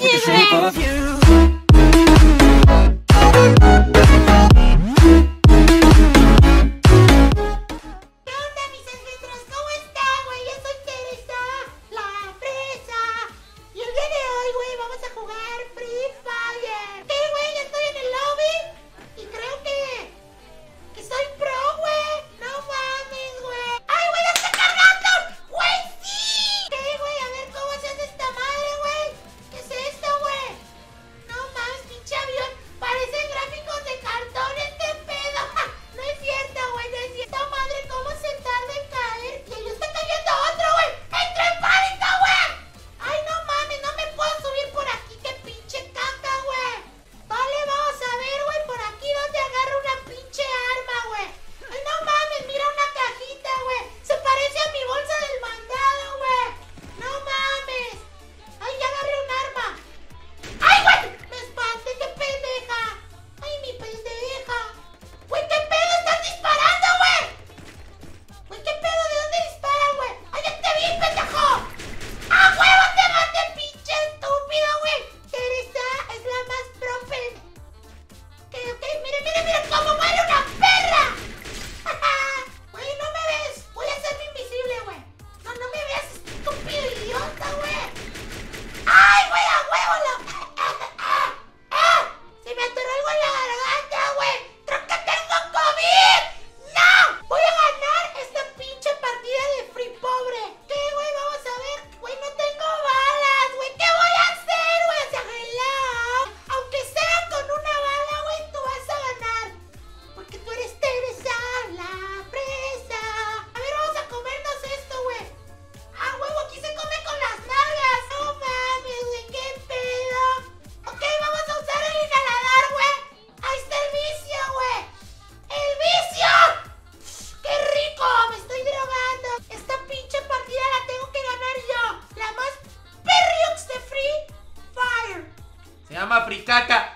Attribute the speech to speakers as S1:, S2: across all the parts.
S1: manches, güey.
S2: Llama Fricaca.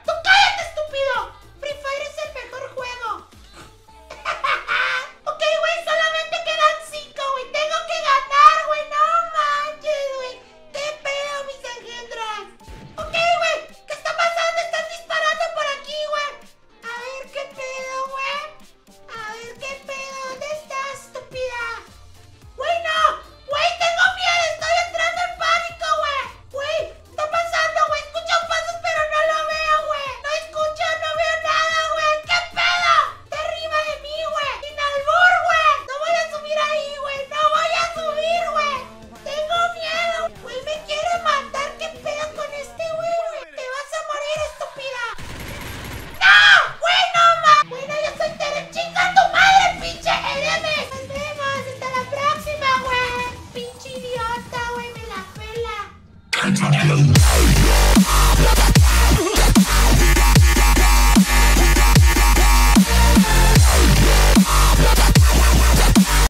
S3: Güey. Pinche